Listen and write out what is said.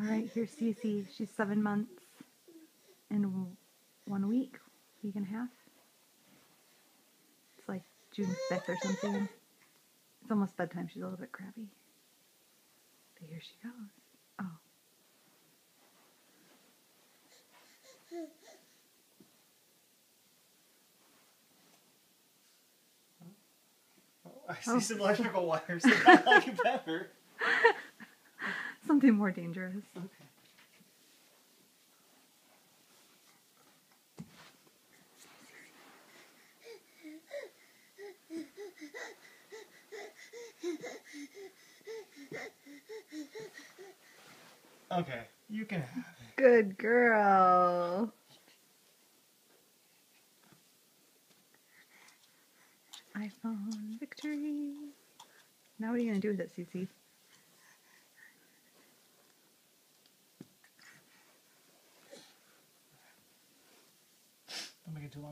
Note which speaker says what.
Speaker 1: All right, here's Cece. She's seven months and one week, week and a half. It's like June 5th or something. It's almost bedtime. She's a little bit crabby. But here she goes. Oh.
Speaker 2: Oh, I see
Speaker 1: Oh.
Speaker 2: some electrical wires. I like it better.
Speaker 1: Something more dangerous.
Speaker 2: Okay. Okay, you can have it.
Speaker 1: Good girl. iPhone victory. Now what are you going to do with it, Cece?
Speaker 2: Too long.